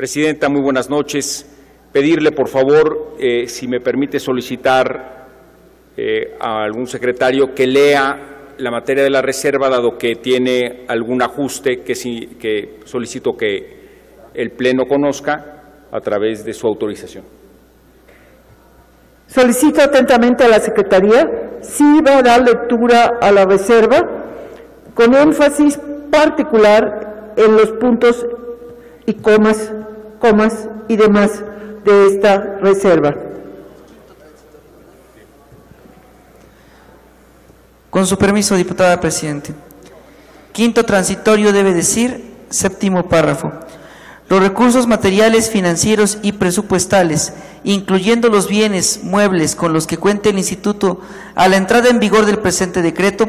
Presidenta, muy buenas noches. Pedirle, por favor, eh, si me permite solicitar eh, a algún secretario que lea la materia de la reserva, dado que tiene algún ajuste que, que solicito que el Pleno conozca a través de su autorización. Solicito atentamente a la Secretaría si va a dar lectura a la reserva con énfasis particular en los puntos y comas, comas y demás de esta reserva. Con su permiso, diputada Presidente. Quinto transitorio debe decir, séptimo párrafo. Los recursos materiales, financieros y presupuestales, incluyendo los bienes muebles con los que cuente el Instituto a la entrada en vigor del presente decreto,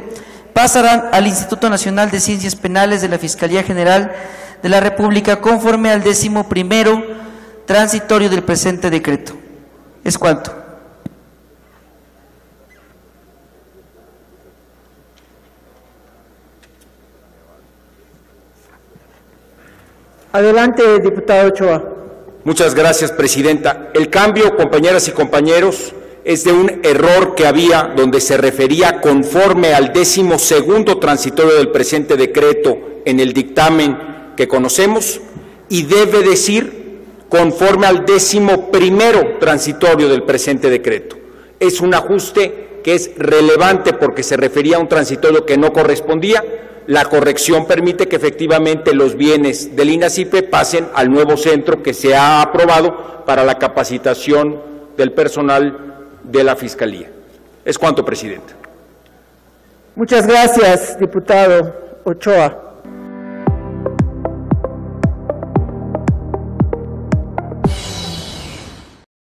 pasarán al Instituto Nacional de Ciencias Penales de la Fiscalía General de la República conforme al décimo primero transitorio del presente decreto. ¿Es cuánto? Adelante, diputado Ochoa. Muchas gracias, Presidenta. El cambio, compañeras y compañeros, es de un error que había donde se refería conforme al décimo segundo transitorio del presente decreto en el dictamen que conocemos y debe decir conforme al décimo primero transitorio del presente decreto. Es un ajuste que es relevante porque se refería a un transitorio que no correspondía. La corrección permite que efectivamente los bienes del INACIPE pasen al nuevo centro que se ha aprobado para la capacitación del personal de la Fiscalía. Es cuanto, Presidenta. Muchas gracias, diputado Ochoa.